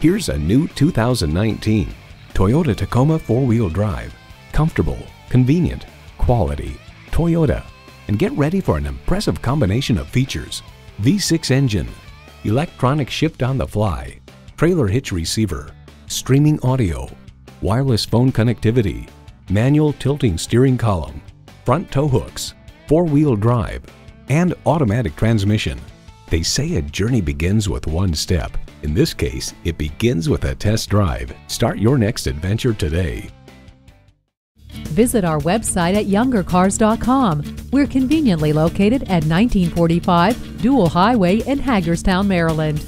Here's a new 2019 Toyota Tacoma four-wheel drive. Comfortable, convenient, quality. Toyota. And get ready for an impressive combination of features. V6 engine, electronic shift on the fly, trailer hitch receiver, streaming audio, wireless phone connectivity, manual tilting steering column, front tow hooks, four-wheel drive, and automatic transmission. They say a journey begins with one step. In this case, it begins with a test drive. Start your next adventure today. Visit our website at youngercars.com. We're conveniently located at 1945 Dual Highway in Hagerstown, Maryland.